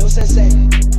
Yo Sensei.